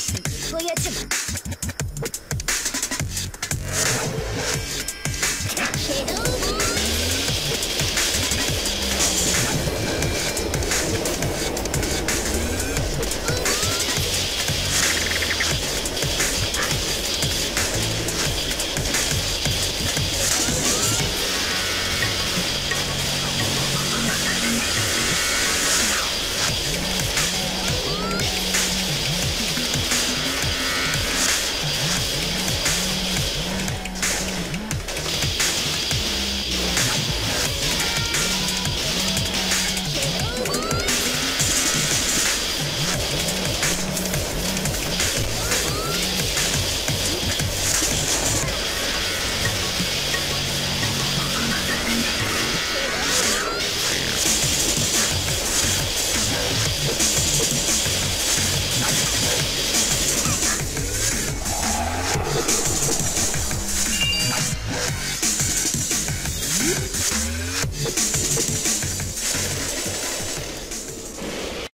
się, bo ja cię... Kiedy? Thank you.